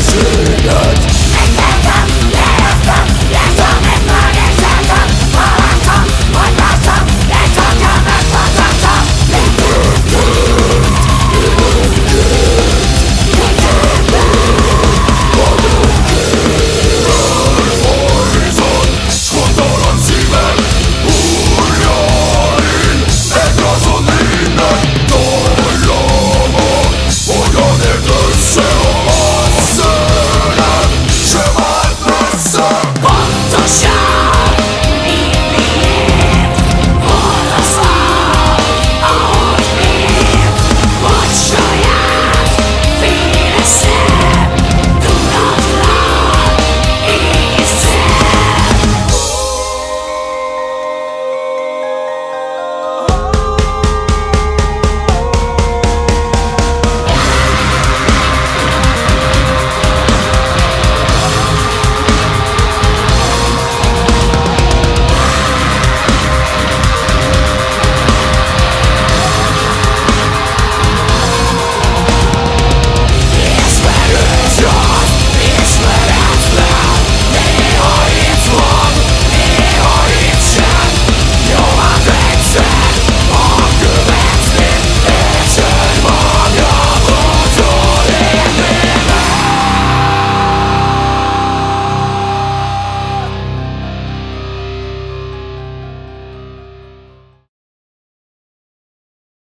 see